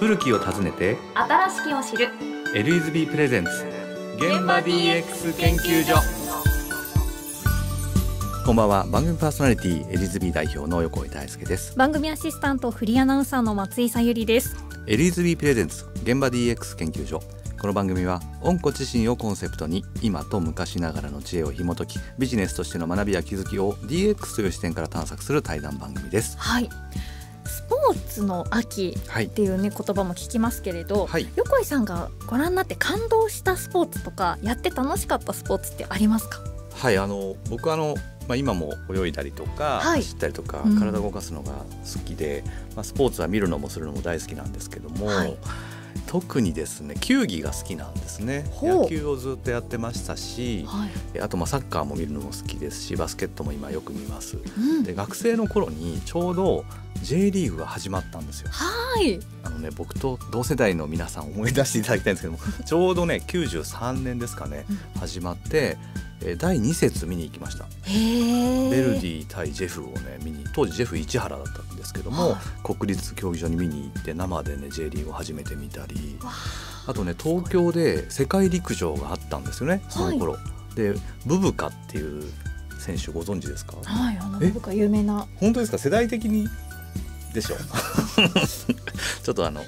古きを訪ねて新しきを知る。LSB プレゼンツ現場 DX 研究所。こんばんは。番組パーソナリティ LSB 代表の横井大輔です。番組アシスタントフリーアナウンサーの松井さゆりです。LSB プレゼンツ現場 DX 研究所。この番組は温故知新をコンセプトに今と昔ながらの知恵を紐解きビジネスとしての学びや気づきを DX という視点から探索する対談番組です。はい。スポーツの秋っていうね、言葉も聞きますけれど、はい。横井さんがご覧になって感動したスポーツとかやって楽しかったスポーツってありますか？はいあの僕はあのまあ、今も泳いだりとか、はい。走ったりとかうん。体を動かすのが好きで、まあ、スポーツは見るのもするのも大好きなんですけども、はい特にですね球技が好きなんですね。野球をずっとやってましたしはい、あとまあサッカーも見るのも好きですしバスケットも今よく見ます。うん、で学生の頃にちょうど J リーグが始まったんですよ。はい。あのね僕と同世代の皆さん思い出していただきたいんですけども ちょうどね93年ですかね始まって、えー第2節見に行きました。ベルディ対ジェフをね見に当時ジェフ市原だったんですけども、は国立競技場に見に行って生でね J リーグを初めて見たりわあ。とね東京で世界陸上があったんですよねその頃、でブブカっていう選手ご存知ですか？はいあのえ？僕は有名な。本当ですか？世代的にでしょ ちょっとあの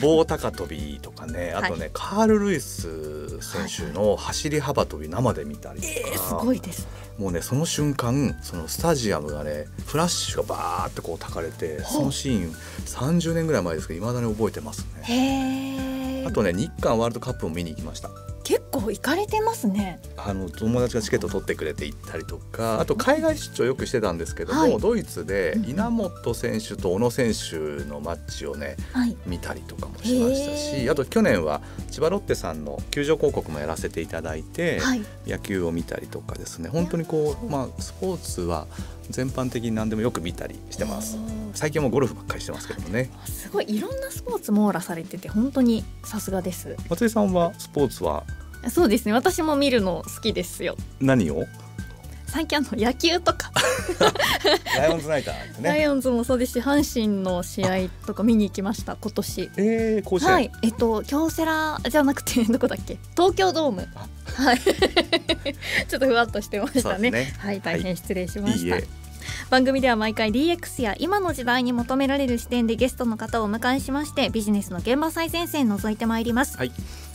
棒高跳びとかねあとね、カール・ルイス選手の走り幅跳び生で見たりとか、えー、すごいですね。もうねその瞬間そのスタジアムがねフラッシュがバーってこう焚かれてそのシーン30年ぐらい前ですけど未だに覚えてますね。あとね日韓ワールドカップも見に行きました。結構行かれてますね。あの友達がチケット取ってくれて行ったりとかあと海外出張よくしてたんですけども、はい。ドイツでうん稲本選手と小野選手のマッチをねはい。見たりとかもしましたへしー。あと去年は千葉ロッテさんの球場広告もやらせていただいて、はい。野球を見たりとかですね。本当にこう、まあ、スポーツは全般的に何でもよく見たりしてます。最近はもうゴルフばっかりしてますけどもね。すごい。いろんなスポーツ網羅されてて本当にさすがです。松井さんはスポーツはそうですね。私も見るの好きですよ。何を？最近あの野球とか、ライオンズナイターね。ライオンズもそうですし阪神の試合とか見に行きました今年。えー、甲子園、はい。えっと京セラじゃなくてどこだっけ？東京ドーム。あ。はい。ちょっとふわっとしてましたね。ね。はい大変失礼しました、いいえ。番組では毎回 DX や今の時代に求められる視点でゲストの方をお迎えしましてビジネスの現場最前線覗いてまいります、はい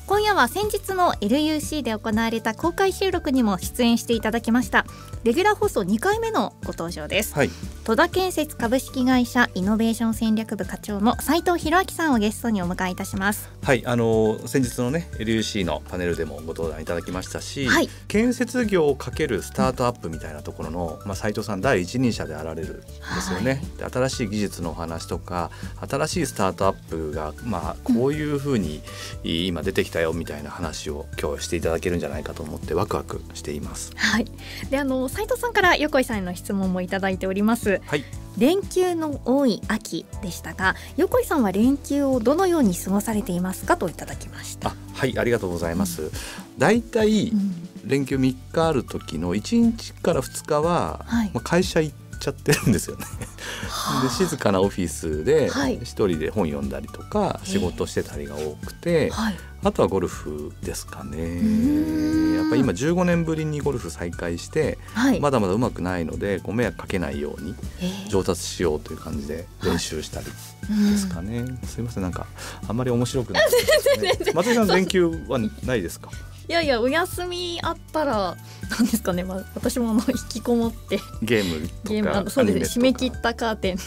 今夜は先日の LUC で行われた公開収録にも出演していただきました。レギュラー放送2回目のご登場です。はい。戸田建設株式会社イノベーション戦略部課長の斉藤博明さんをゲストにお迎えいたします。はい。あの先日のね LUC のパネルでもご登壇いただきましたし、はい。建設業をかけるスタートアップみたいなところの、まあ、斉藤さん第一人者であられるんですよね、で新しい技術のお話とか新しいスタートアップが、まあ、こういうふうに今出てきたよみたいな話を今日していただけるんじゃないかと思ってワクワクしています。はい。であの斉藤さんから横井さんへの質問もいただいております。はい。連休の多い秋でしたが横井さんは連休をどのように過ごされていますかといただきました。あはいありがとうございます。だいたいうん。連休3日ある時の1日から2日は、はい。まあ、会社行っちゃってるんですよね。で静かなオフィスではい一人で本読んだりとかええ仕事してたりが多くて、はいあとはゴルフですかね。んやっぱり今15年ぶりにゴルフ再開してはい、まだまだ上手くないのでご迷惑かけないようにえー上達しようという感じで練習したりうんですかね。すいませんなんかあんまり面白くないね。松井さん連休はないですか？いやいやお休みあったらなんですかね、まあ、私もあの引きこもって。ゲームとゲームあかのそうですね。締め切っったカーテンの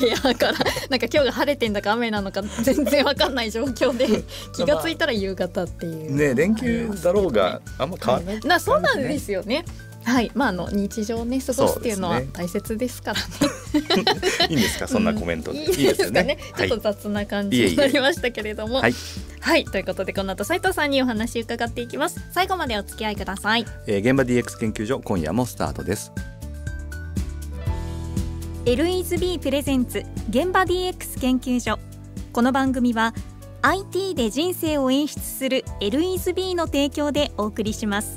部屋から なんか今日が晴れてんだか雨なのか全然わかんない状況で 気がついたら夕方っていう。ね連休だろうがあんま変わらない、なそうなんですよね。はい、まああの日常をね過ごすっていうのは大切ですからね。いいんですか？そんなコメント。で、いいですかね。ちょはい。っと雑な感じになりましたけれども、はい。はい、ということでこの後斉藤さんにお話伺っていきます。最後までお付き合いください。えー現場 DX 研究所今夜もスタートです。LESB プレゼンツ現場 DX 研究所。この番組は IT で人生を演出する LESB の提供でお送りします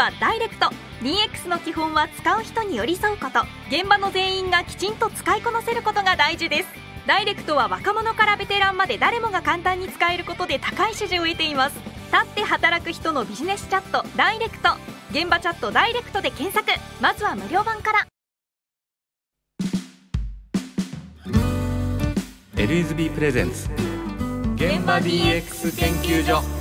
はダイレクト。DX の基本は使う人に寄り添うこと。現場の全員がきちんと使いこなせることが大事です。ダイレクトは若者からベテランまで誰もが簡単に使えることで高い支持を得ています。立って働く人のビジネスチャット。ダイレクト。現場チャット。ダイレクトで検索。まずは無料版から。LSB プレゼンツ。現場 DX 研究所。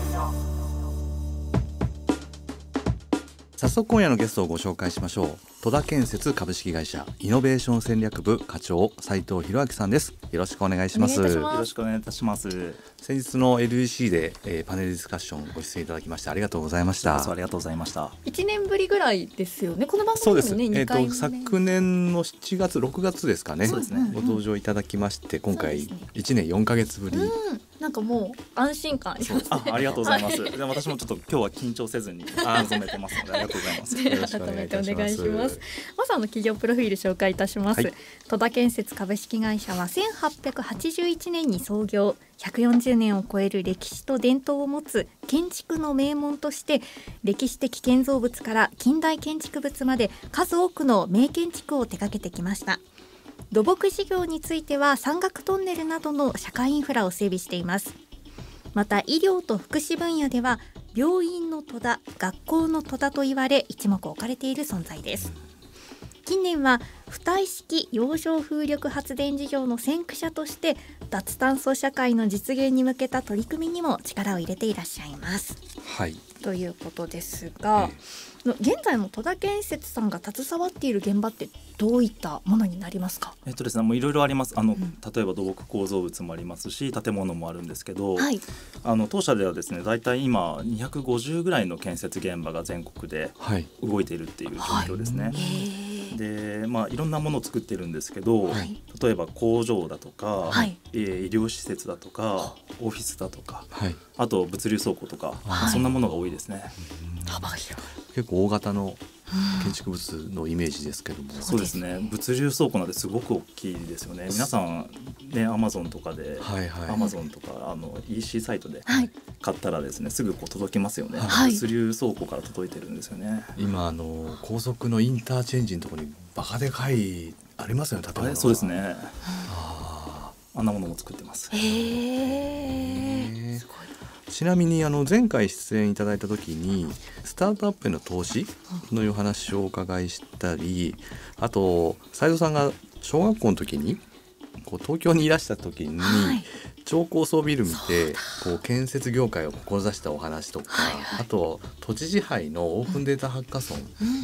早速今夜のゲストをご紹介しましょう戸田建設株式会社イノベーション戦略部課長斉藤博明さんですよろしくお願いしますお願いいたしますよろしくお願いいたします。先日の LEC で、えーパネルディスカッションご出演いただきましてありがとうございましたありがとうございました。一年ぶりぐらいですよね。この番そうです。えっ、二回目と昨年の7月6月ですかね。そうですねご登場いただきまして今回そうですね1年4ヶ月ぶり。うん、なんかもう安心感あります。あ、ありがとうございます。で私もちょっと今日は緊張せずに臨めてますのでありがとうございます。よろしくお願い改めておいたします願いします。まずあの企業プロフィール紹介いたします。はい戸田建設株式会社は1881年に創業、140年を超える歴史と伝統を持つ建築の名門として歴史的建造物から近代建築物まで数多くの名建築を手掛けてきました。土木事業については山岳トンネルなどの社会インフラを整備しています。また医療と福祉分野では病院の戸田学校の戸田と言われ一目置かれている存在です。近年は浮体式洋上風力発電事業の先駆者として脱炭素社会の実現に向けた取り組みにも力を入れていらっしゃいます。はい。ということですが、現在の戸田建設さんが携わっている現場ってどういったものになりますか？えっとですね、もういろいろあります。あの、ん例えば土木構造物もありますし、建物もあるんですけど、はいあの当社ではですね、大体今250ぐらいの建設現場が全国ではい。動いているっていう状況ですね。へーで、まあいろんなものを作ってるんですけど、はい例えば工場だとか、はいえー医療施設だとか、オフィスだとか、はい。あと物流倉庫とか、はいそんなものが多いですね。幅広い結構大型の建築物のイメージですけども。そうですね。物流倉庫なんてすごく大きいですよね。皆さんね、アマゾンとかで、はいはい。アマゾンとかあの EC サイトではい買ったらですね、すぐこう届きますよね。はい物流倉庫から届いてるんですよね。今あの高速のインターチェンジのところにバカでかいありますよね建物そうです。ね。ああんなものも作ってます。へーえすごいちなみにあの前回出演いただいた時にスタートアップへの投資のいう話をお伺いしたりあと斉藤さんが小学校の時にこう東京にいらした時に、はい。超高層ビル見てこう建設業界を志したお話とか、あと都知事杯のオープンデータハッカソ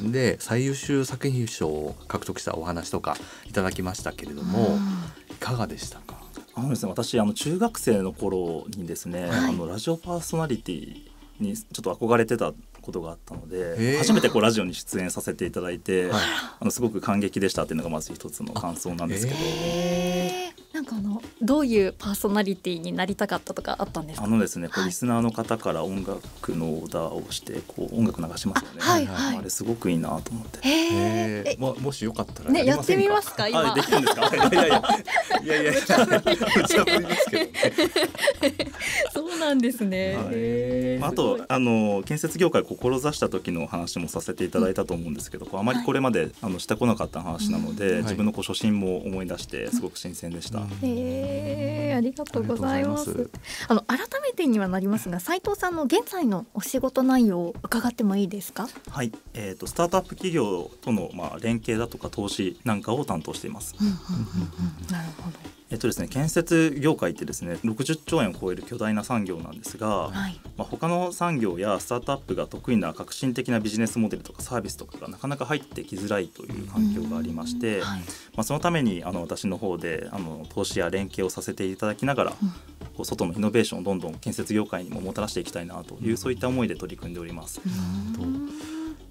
ンで最優秀作品賞を獲得したお話とかいただきましたけれども、いかがでしたか？あのですね、私あの中学生の頃にですね、はい。あのラジオパーソナリティにちょっと憧れてたことがあったので、初めてこうラジオに出演させていただいて、はい。あのすごく感激でしたっていうのがまず一つの感想なんですけど。なんかあのどういうパーソナリティになりたかったとかあったんですか？あのですね、こうはい。リスナーの方から音楽のオーダーをしてこう音楽流しますよね。あはいはい。あれすごくいいなと思って。へええー。ももしよかったらねやりませんか？やってみますか？今。あできるんですか？いやいやいやいやいや無茶ぶりですけど。ね。そうなんですね。はい。へー。あすごい。とあの建設業界を志した時のお話もさせていただいたと思うんですけど、こうあまりこれまであのしてこなかった話なので、うん。自分のこう初心も思い出してすごく新鮮でした。へーありがとうございます。あの改めてにはなりますが斉藤さんの現在のお仕事内容を伺ってもいいですか？はい、えー、とスタートアップ企業とのまあ連携だとか投資なんかを担当しています。なるほどえっとですね、建設業界ってですね60兆円を超える巨大な産業なんですが、はい。まあ、他の産業やスタートアップが得意な革新的なビジネスモデルとかサービスとかがなかなか入ってきづらいという環境がありまして、はい。まあ、そのためにあの私の方であの投資や連携をさせていただきながら、こう外のイノベーションをどんどん建設業界にももたらしていきたいなという、そういった思いで取り組んでおります。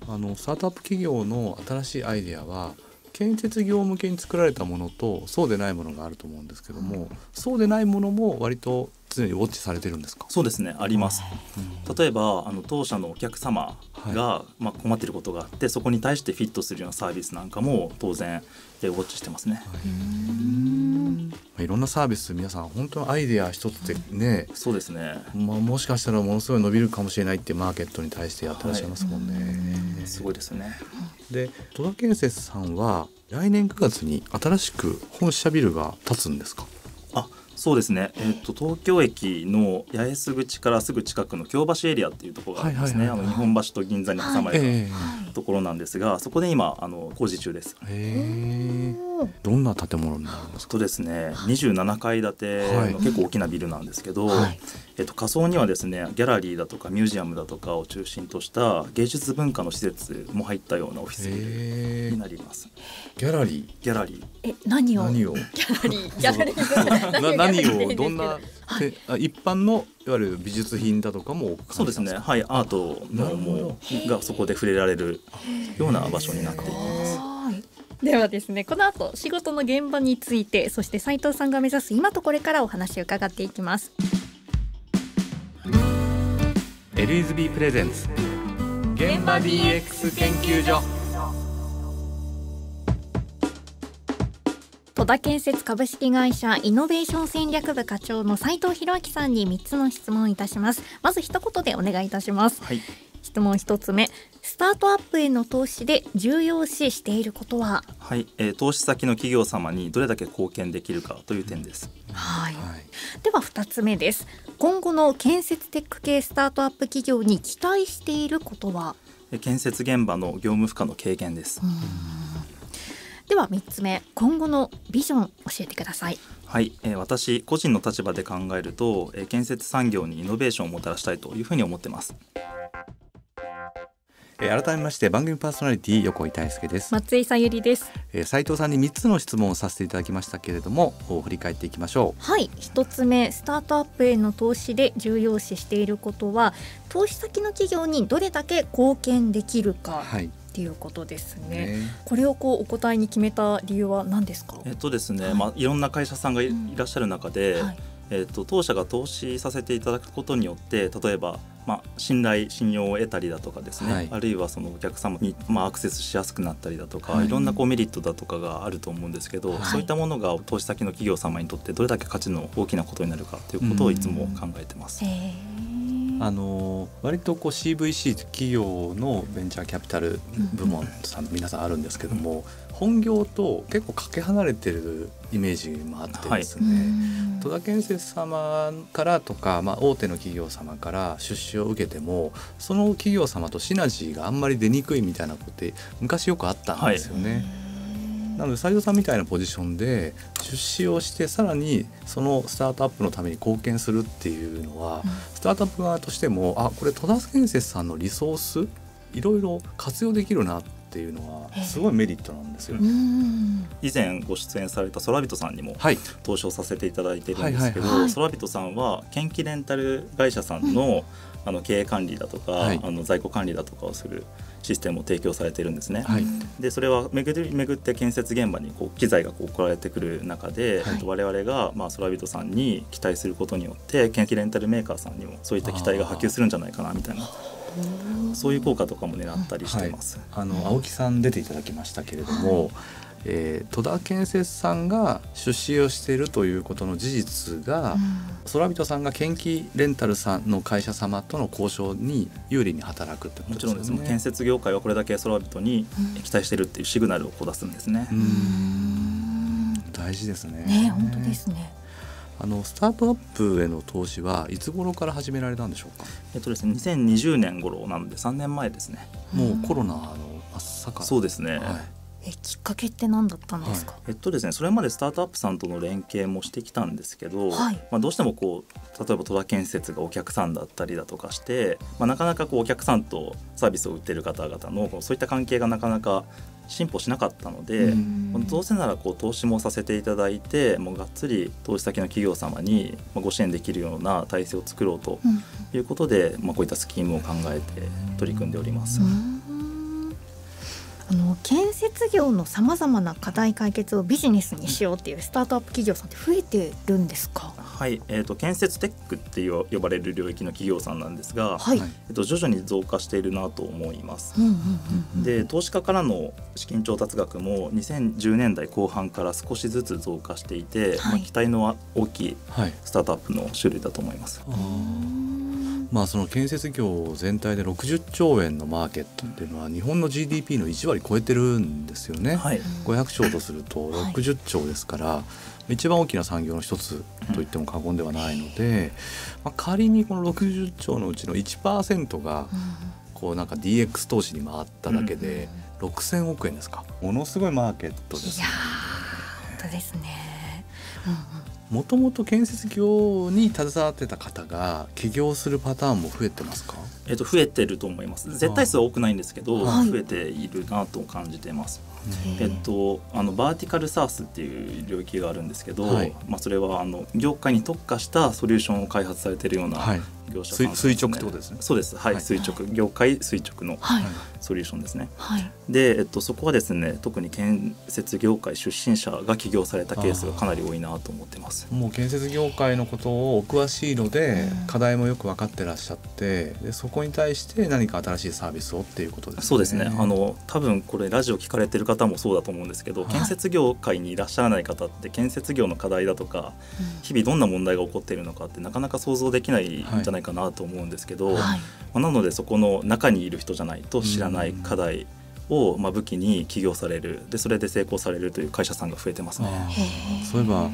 あのスタートアップ企業の新しいアイデアは建設業向けに作られたものとそうでないものがあると思うんですけども、そうでないものも割と常にウォッチされてるんですか？そうですねあります。例えばあの当社のお客様が、まあ、困っていることがあってそこに対してフィットするようなサービスなんかも当然ウォッチしてますね。い。ろんなサービス皆さん本当にアイデア一つでね、そうですね、まあ、もしかしたらものすごい伸びるかもしれないってマーケットに対してやってらっしゃいますもんね。はい、すごいですね。で戸田建設さんは来年9月に新しく本社ビルが建つんですか？あそうですね、えーと、東京駅の八重洲口からすぐ近くの京橋エリアっていうところがありますね、あの日本橋と銀座に挟まれた、はい。ところなんですがそこで今あの工事中です。へどんな建物になるんですか？とですね。27階建ての結構大きなビルなんですけど、はい、えっと、仮想にはですねギャラリーだとかミュージアムだとかを中心とした芸術文化の施設も入ったようなオフィスになります。ギャラリー。ギャラリー？え何を？何を？ギャラリー。ギャラリー。何を？ど。んな、はい、一般のいわゆる美術品だとかもそうですね。はい。アートのもがそこで触れられるような場所になっていますではですねこの後仕事の現場についてそして斉藤さんが目指す今とこれからお話を伺っていきます。エリーズビープレゼンツ現場 DX 研究所。戸田建設株式会社イノベーション戦略部課長の斉藤博明さんに3つの質問いたします。まず一言でお願いいたします、はい、質問1つ目。スタートアップへの投資で重要視していることは？はい、えー、投資先の企業様にどれだけ貢献できるかという点です、はい、はい、では2つ目です。今後の建設テック系スタートアップ企業に期待していることは？建設現場の業務負荷の軽減です。では3つ目。今後のビジョン教えてください。はい、えー、私個人の立場で考えると、えー、建設産業にイノベーションをもたらしたいというふうに思ってますえー、改めまして番組パーソナリティ横井大輔です。松井さゆりです。えー、斉藤さんに3つの質問をさせていただきましたけれども振り返っていきましょう。はい。1つ目スタートアップへの投資で重要視していることは投資先の企業にどれだけ貢献できるか、はい。っていうことですね。ね。これをこうお答えに決めた理由は何ですか？えっとですね、はい、まあいろんな会社さんがいらっしゃる中で、うんはい、えっと当社が投資させていただくことによって例えばまあ、信頼信用を得たりだとかですね、はい、あるいはそのお客様に、まあ、アクセスしやすくなったりだとか、はい、いろんなこうメリットだとかがあると思うんですけど、はい、そういったものが投資先の企業様にとってどれだけ価値の大きなことになるかということをいつも考えてます。あの割とこう CVC 企業のベンチャーキャピタル部門さん皆さんあるんですけども、本業と結構かけ離れてるイメージもあってですね、はい、戸田建設様からとか、まあ、大手の企業様から出資を受けてもその企業様とシナジーがあんまり出にくいみたいなことって昔よくあったんですよね。はいなので斉藤さんみたいなポジションで出資をしてさらにそのスタートアップのために貢献するっていうのは、うん、スタートアップ側としてもあこれ戸田建設さんのリソースいろいろ活用できるなっっていうのはすごいメリットなんですよ、ね、以前ご出演された空人さんにも投資をさせていただいてるんですけど、空人さんは研機レンタル会社さんの、あの経営管理だとか、はい、あの在庫管理だとかをするシステムを提供されているんですね。はい、でそれは巡り巡って建設現場にこう機材がこう送られてくる中で、はい、我々がまあ空人さんに期待することによって研機レンタルメーカーさんにもそういった期待が波及するんじゃないかなみたいな。そういう効果とかも狙ったりしてます。はい、あの青木さん出ていただきましたけれども、はい、えー、戸田建設さんが出資をしているということの事実が、うん、空人さんが研機レンタルさんの会社様との交渉に有利に働くってことですね。もちろんです建設業界はこれだけ空人に期待してるっていうシグナルをこう出すんですね。大事ですね。ね本当ですね。あのスタートアップへの投資はいつ頃から始められたんでしょうか？えっとですね、2020年頃なので3年前ですね。もうコロナの真っ盛そうですね。はいえきっかけって何だったんですか、はい、えっとですねそれまでスタートアップさんとの連携もしてきたんですけど、はい、まあ、どうしてもこう例えば戸田建設がお客さんだったりだとかして、まあ、なかなかこうお客さんとサービスを売ってる方々のそういった関係がなかなか進歩しなかったので、どうせならこう投資もさせていただいてもうがっつり投資先の企業様にご支援できるような体制を作ろうということで、まあ、こういったスキームを考えて取り組んでおります。あの建設業のさまざまな課題解決をビジネスにしようっていうスタートアップ企業さんって増えてるんですか？はい、えーと、建設テックっていう呼ばれる領域の企業さんなんですが、はい、えーと、徐々に増加しているなと思います。で投資家からの資金調達額も2010年代後半から少しずつ増加していて、はい、まあ、期待の大きいスタートアップの種類だと思います。まあ、その建設業全体で60兆円のマーケットっていうのは日本の GDP の1割超えてるんですよね、はい、500兆とすると60兆ですから、一番大きな産業の一つと言っても過言ではないので、まあ、仮にこの60兆のうちの1%がこうなんか DX 投資に回っただけで6,000億円ですか？ものすごいマーケットです、ね、いや本当ですね、うんうん。もともと建設業に携わってた方が起業するパターンも増えてますか？えっと、増えてると思います。絶対数は多くないんですけど、はい、増えているなと感じてます。えっと、あのバーティカルサースっていう領域があるんですけど、はい、まあ、それはあの業界に特化したソリューションを開発されているような業者さん、ね、垂直ってことですね。そうです、はい、はい、垂直。業界垂直のソリューションですね、はい、で、えっと、そこはですね特に建設業界出身者が起業されたケースがかなり多いなと思ってます。もう建設業界のことをお詳しいので、うん、課題もよく分かってらっしゃってでそこに対して何か新しいサービスをっていうことですね。そうですね。あの多分これラジオ聞かれてる方もそうだと思うんですけど、建設業界にいらっしゃらない方って建設業の課題だとか、日々どんな問題が起こっているのかってなかなか想像できないんじゃないかなと思うんですけど、はい、まあ、なのでそこの中にいる人じゃないと知らない課題をまあ武器に起業される。でそれで成功されるという会社さんが増えてますね。そういえば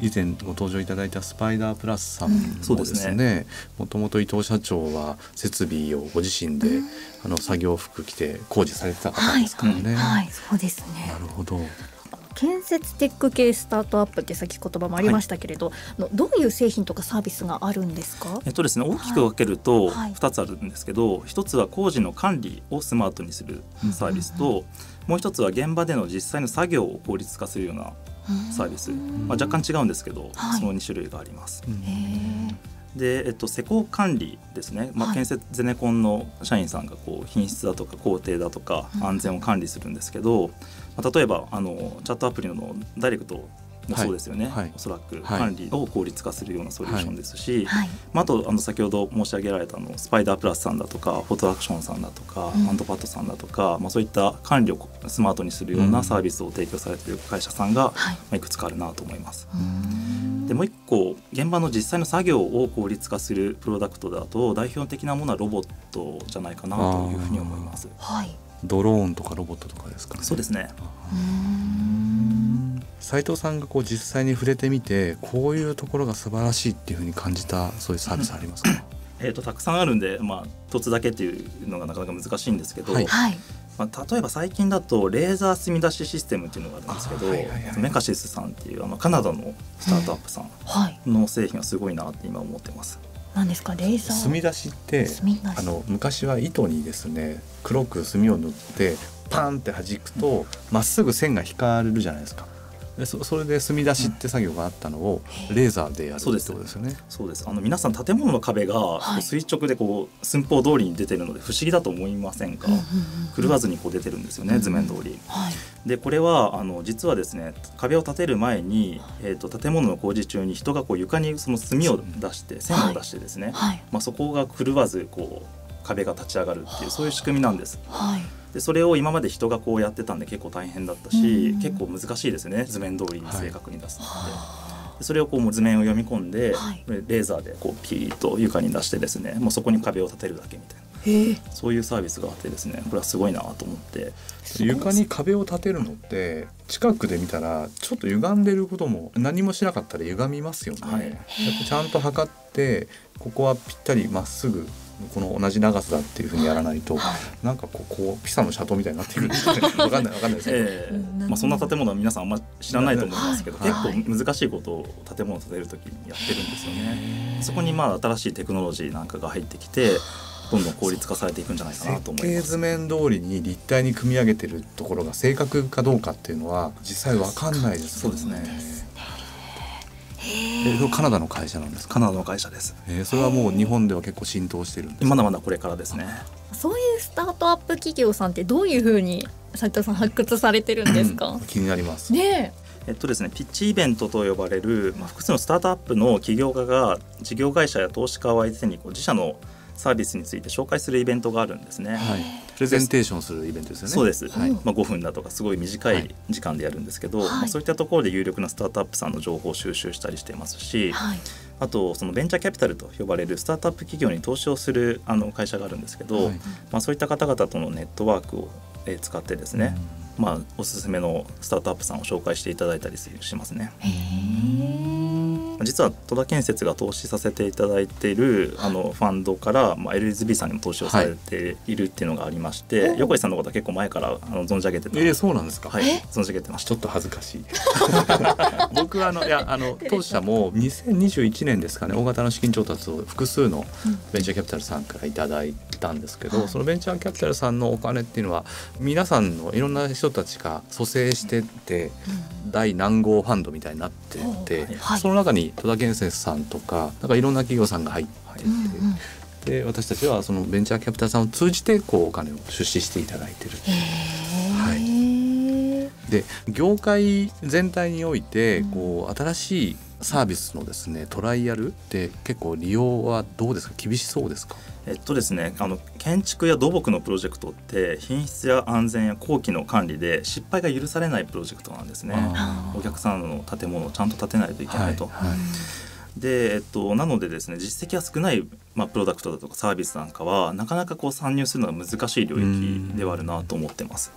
以前ご登場いただいたスパイダープラスさんもですね。もともと伊藤社長は設備をご自身で、うん、あの作業服着て工事されてた方ですからね。はい、はい、そうですね。なるほど建設テック系スタートアップってさっき言葉もありましたけれど、はい、どういう製品とかサービスがあるんですか？えっとですね大きく分けると2つあるんですけど、はい、1つは工事の管理をスマートにするサービスと、うんうんうん、もう1つは現場での実際の作業を効率化するようなサービス、まあ、若干違うんですけど、はい、その2種類があります。で、えっと、施工管理ですね、まあ、建設ゼネコンの社員さんがこう品質だとか工程だとか安全を管理するんですけど、まあ、例えばあのチャットアプリのダイレクトもそうですよね、はい、おそらく管理を効率化するようなソリューションですし、はい、まあ、あとあの先ほど申し上げられたのスパイダープラスさんだとかフォトアクションさんだとか、うん、アンドパッドさんだとか、まあ、そういった管理をスマートにするようなサービスを提供されている会社さんが、うんまあ、いくつかあるなと思います。でもう一個現場の実際の作業を効率化するプロダクトだと代表的なものはロボットじゃないかなというふうに思います。はいドローンとかロボットとかですか、ね、そうですね。斉藤さんがこう実際に触れてみてこういうところが素晴らしいっていうふうに感じたそういうサービスありますか、えーと、たくさんあるんで、まあ、一つだけっていうのがなかなか難しいんですけど、はい、まあ、例えば最近だとレーザー墨出しシステムっていうのがあるんですけど、はい。はいはい、メカシスさんっていうあのカナダのスタートアップさんの製品はすごいなって今思ってます。何ですか？レーザー。墨出しってあの昔は糸にですね黒く墨を塗ってパンって弾くとま、っすぐ線が引かれるじゃないですか。でそそれで墨出しって作業があったのをレーザーでやるってことですよね。そうです。あの皆さん建物の壁が垂直でこう寸法通りに出てるので不思議だと思いませんか、狂わずにこう出てるんですよね、図面通り。はい、でこれはあの実はですね壁を建てる前に、えーと、建物の工事中に人がこう床にその墨を出して線を出してですね、はい、まあ、そこが狂わずこう壁が立ち上がるっていうそういう仕組みなんです。はいでそれを今まで人がこうやってたんで結構大変だったし、結構難しいですね。図面通りに正確に出すので。はい、それをこうもう図面を読み込んで、はい、レーザーでこうピーッと床に出してですね。もうそこに壁を立てるだけみたいな。そういうサービスがあってですね。これはすごいなと思って。床に壁を立てるのって近くで見たらちょっと歪んでることも何もしなかったら歪みますよね、はい、やっぱちゃんと測ってここはぴったりまっすぐこの同じ長さだっていうふうにやらないと、はい、なんかこうこうピサの斜塔みたいになっているんですよね。分かんない分かんないですけど、え。ー、まあ、そんな建物は皆さんあんま知らないと思いますけど、結構難しいことを建物を建てる時にやってるんですよね。そこにまあ新しいテクノロジーなんかが入ってきてどんどん効率化されていくんじゃないかなと思います。図面通りに立体に組み上げてるところが正確かどうかっていうのは実際わかんないです、ね、そうですね。えカナダの会社なんですカナダの会社です。えー、それはもう日本では結構浸透してるんですまだまだこれからですね。そういうスタートアップ企業さんってどういうふうに斉藤さん発掘されてるんですか？気になります。ねえっとですね、ピッチイベントと呼ばれる、まあ、複数のスタートアップの起業家が事業会社や投資家を相手にこう自社のサービスについて紹介するイベントがあるんですね。はい、プレゼンテーションするイベントですよね。そうです。はい、まあ5分だとかすごい短い時間でやるんですけど、はい、まあ、そういったところで有力なスタートアップさんの情報を収集したりしていますし、はい、あとそのベンチャーキャピタルと呼ばれるスタートアップ企業に投資をするあの会社があるんですけど、はい、まあそういった方々とのネットワークを使ってですね、うん、まあおすすめのスタートアップさんを紹介していただいたりしますね。実は戸田建設が投資させていただいてい。るあのファンドから、まあ、LSB さんにも投資をされているっていうのがありまして、はい、横井さんのことは結構前からあの存じ上げてた。えー、そうなんですか？はい。存じ上げてました。ちょっと恥ずかしい。僕はあのいやあの当社も2021年ですかね大型の資金調達を複数のベンチャーキャピタルさんからいただいたんですけど、そのベンチャーキャピタルさんのお金っていうのは皆さんのいろんな人たちが蘇生してって第何号ファンドみたいになってて、その中に戸田建設さんとかなんかいろんな企業さんが入ってて、で私たちはそのベンチャーキャピタルさんを通じてこうお金を出資していただいてる。はい、で業界全体においてこう新しいサービスのですねトライアルって結構利用はどうですか？厳しそうですか？えっとですねあの建築や土木のプロジェクトって品質や安全や工期の管理で失敗が許されないプロジェクトなんですね。お客さんの建物をちゃんと建てないといけないと。はいはいで、えっと、なのでですね実績が少ない、まあ、プロダクトだとかサービスなんかはなかなかこう参入するのが難しい領域ではあるなと思ってます。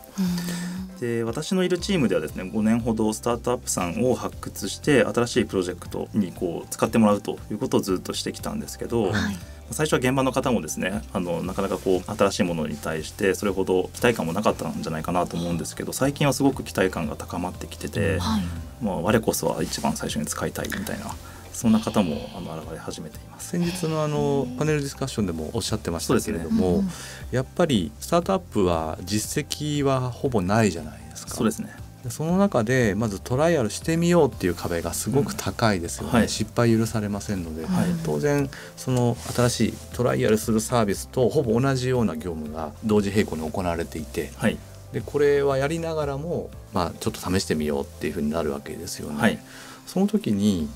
で私のいるチームではですね5年ほどスタートアップさんを発掘して新しいプロジェクトにこう使ってもらうということをずっとしてきたんですけど、はい最初は現場の方もですねあのなかなかこう新しいものに対してそれほど期待感もなかったんじゃないかなと思うんですけど最近はすごく期待感が高まってきてて、はい、まあ、我こそは一番最初に使いたいみたいな。そんな方もあの現れ始めています。先日のあのパネルディスカッションでもおっしゃってましたけれども、ね、やっぱりスタートアップは実績はほぼないじゃないですか。そうですね。その中でまずトライアルしてみようっていう壁がすごく高いですよね、うんはい、失敗許されませんので、はい、当然その新しいトライアルするサービスとほぼ同じような業務が同時並行に行われていて、はい、でこれはやりながらも、まあ、ちょっと試してみようっていうふうになるわけですよね。その時に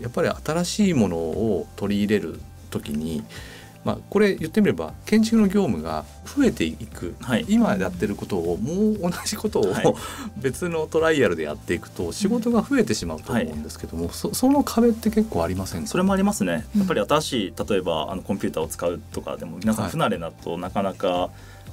やっぱり新しいものを取り入れる時にまあ、これ言ってみれば建築の業務が増えていく、はい、今やってることをもう同じことを、はい、別のトライアルでやっていくと仕事が増えてしまうと思うんですけども、はい、そその壁って結構ありませんそれもありますね。やっぱり新しい例えばあのコンピューターを使うとかでも皆さん不慣れだとなかなか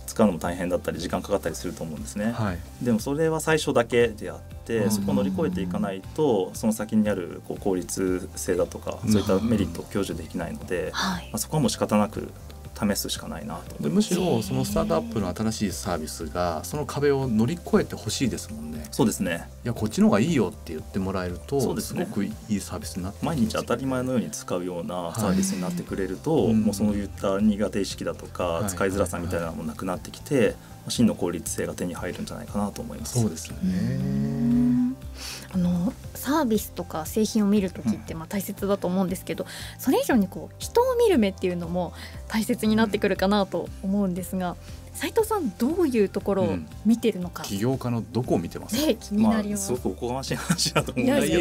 使うのも大変だったり時間かかったりすると思うんですね、でもそれは最初だけであってそこを乗り越えていかないとその先にあるこう効率性だとかそういったメリットを享受できないので、まあ、そこはもう仕方なく試すしかないなと。でむしろそのスタートアップの新しいサービスがその壁を乗り越えてほしいですもんね。そうですね。いやこっちの方がいいよって言ってもらえるとす,、ごくいいサービスになって毎日当たり前のように使うようなサービスになってくれると、はい、もうそういった苦手意識だとか、使いづらさみたいなのもなくなってきて、真の効率性が手に入るんじゃないかなと思います。そうですねあのサービスとか製品を見る時ってまあ大切だと思うんですけど、それ以上にこう人を見る目っていうのも大切になってくるかなと思うんですが。斉藤さんどういうところを見てるのか、うん、起業家のどこを見てます？ね、気になります、まあ、すごくおこがましい話だと思うんだけど。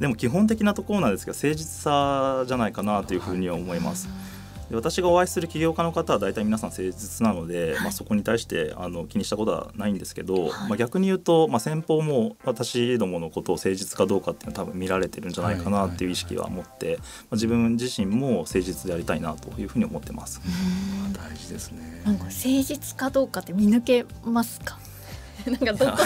でも基本的なところなんですけど誠実さじゃないかなというふうには思います。はいで私がお会いする起業家の方は大体皆さん誠実なので、はい、まあ、そこに対してあの気にしたことはないんですけど、はい、まあ、逆に言うと、まあ、先方も私どものことを誠実かどうかっていうのは多分見られてるんじゃないかなっていう意識は持って、まあ、自分自身も誠実でありたいなというふうに思ってます。大事ですね。なんか誠実かどうかって見抜けますか？なんかどこ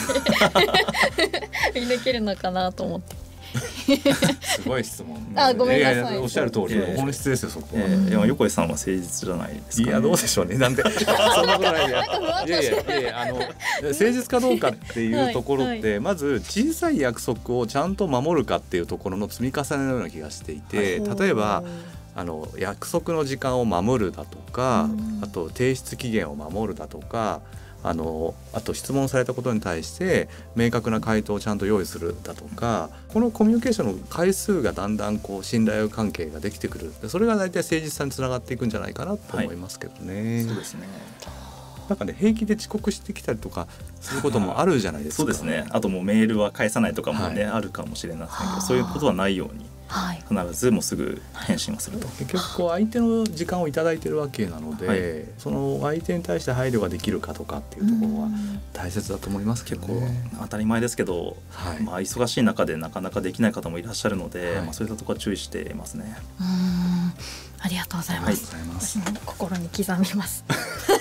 で 見抜けるのかなと思って。すごい質問、あ、ごめんなさい。おっしゃる通り、本質ですよ、そこは。いや、横井さんは誠実じゃないですいや、どうでしょうね、なんで。そんなことないいやいやいや、あの、誠実かどうかっていうところって、まず小さい約束をちゃんと守るかっていうところの積み重ねのような気がしていて、例えば。あの約束の時間を守るだとか、あと提出期限を守るだとかあのあと質問されたことに対して明確な回答をちゃんと用意するだとかこのコミュニケーションの回数がだんだんこう信頼関係ができてくるそれが大体誠実さにつながっていくんじゃないかなと思いますけどね。はい、そうですねなんかね平気で遅刻してきたりとかすることもあるじゃないですか。そうですね。あともうメールは返さないとかもね、はい、あるかもしれませんけど、そういうことはないように。はい、必ずもうすぐ返信をすると。結局こう相手の時間を頂いてるわけなので、はい、その相手に対して配慮ができるかとかっていうところは大切だと思いますけど、ね、当たり前ですけど、はい、まあ、忙しい中でなかなかできない方もいらっしゃるので、まあ、そういったところは注意していますね。ありがとうございます。心に刻みます。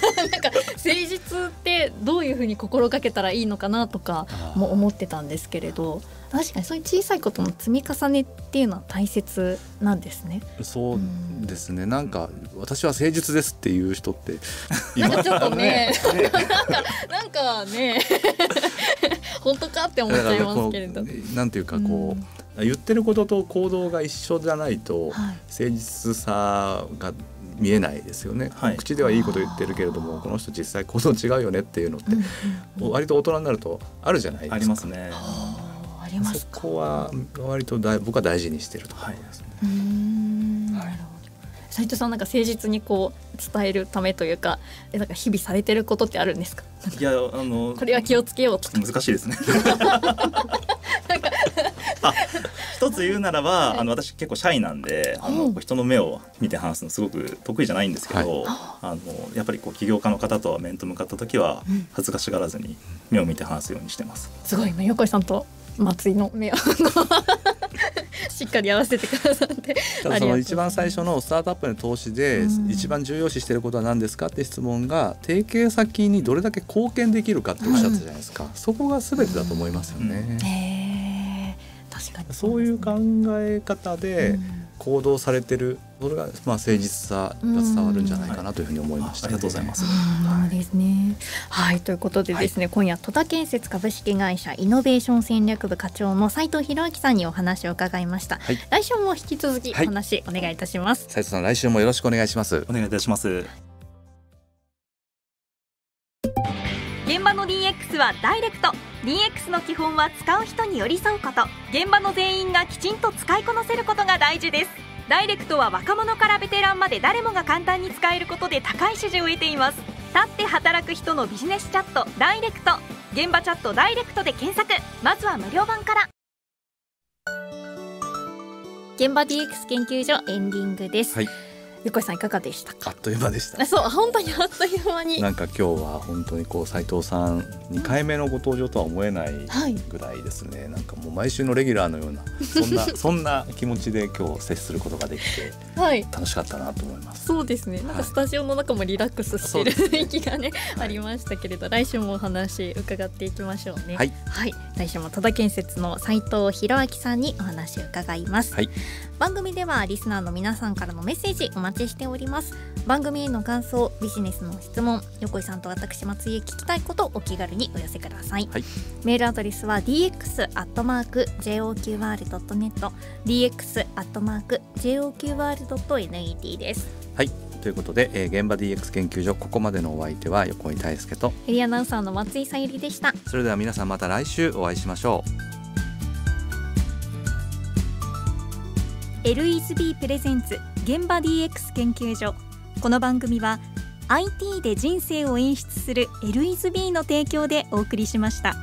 なんか誠実ってどういうふうに心がけたらいいのかなとかも思ってたんですけれど。確かにそういう小さいことの積み重ねっていうのは大切なんですね。そうですね。なんか私は誠実ですっていう人って なんかちょっとね、なんかなんかね、本当かって思っちゃいますけれど。なんていうかこう、うん、言ってることと行動が一緒じゃないと、はい、誠実さが見えないですよね、はい、口ではいいこと言ってるけれどもこの人実際行動違うよねっていうのって、割と大人になるとあるじゃないですか。ありますね。ありますそこは割とだ僕は大事にしてると。思い。ますね。はい、なるほど斉藤さんなんか誠実にこう伝えるためというかなんか日々されてることってあるんですか？いやあのこれは気をつけようと難しいですね。あ 一つ言うならば、はい、あの私結構シャイなんであの人の目を見て話すのすごく得意じゃないんですけど、はい、あのやっぱりこう起業家の方とは面と向かった時は恥ずかしがらずに目を見て話すようにしてます。すごい。今横井さんと松井の目を しっかり合わせてくださって。ただその一番最初のスタートアップの投資で一番重要視していることは何ですかって質問が提携先にどれだけ貢献できるかっておっしゃったじゃないですか、うん、そこが全てだと思いますよね。うん、そういう考え方で、うん行動されてるそれがまあ誠実さが伝わるんじゃないかなというふうに思いました、ね、ありがとうございます。そうですね。はい、ということでですね、はい、今夜戸田建設株式会社イノベーション戦略部課長の斉藤博明さんにお話を伺いました。はい、来週も引き続きお話お願いいたします。斉藤さん来週もよろしくお願いします。お願いいたします。はダイレクト。DX の基本は使う人に寄り添うこと。現場の全員がきちんと使いこなせることが大事です。ダイレクトは若者からベテランまで誰もが簡単に使えることで高い支持を得ています。立って働く人のビジネスチャットダイレクト。現場チャットダイレクトで検索。まずは無料版から。現場 DX 研究所エンディングです、はい横井さんいかがでしたか？あっという間でした。そう本当にあっという間に。なんか今日は本当にこう斉藤さん2回目のご登場とは思えないぐらいですね、はい、なんかもう毎週のレギュラーのようなそんな そんな気持ちで今日接することができて楽しかったなと思います、そうですね。なんかスタジオの中もリラックスしてる雰囲気がね、ありましたけれど来週もお話伺っていきましょうね。はい、はい、来週も戸田建設の斉藤博明さんにお話を伺います、はい、番組ではリスナーの皆さんからのメッセージお待ちしております。番組への感想ビジネスの質問横井さんと私松井へ聞きたいことお気軽にお寄せください、はい、メールアドレスは dx.joqr.net dx.joqr.net です。はい。ということで、えー、現場 DX 研究所ここまでのお相手は横井大輔とエリアナウンサーの松井さゆりでした。それでは皆さんまた来週お会いしましょう。LESB プレゼンツ現場 DX 研究所この番組は IT で人生を演出する LSB の提供でお送りしました。